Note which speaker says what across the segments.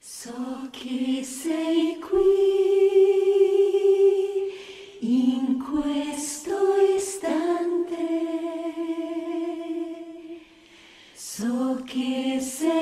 Speaker 1: So che sei qui in questo istante. So che sei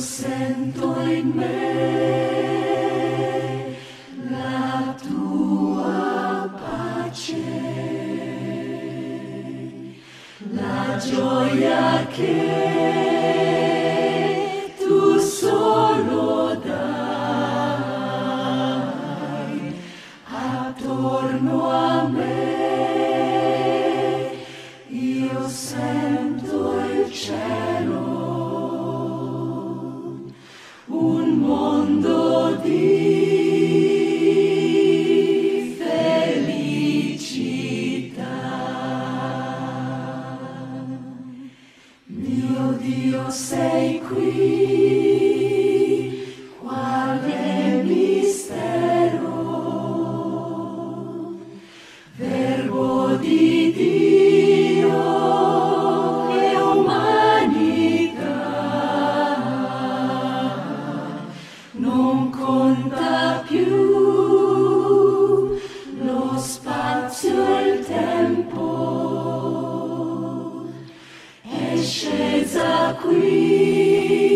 Speaker 1: santo inmenso. queen.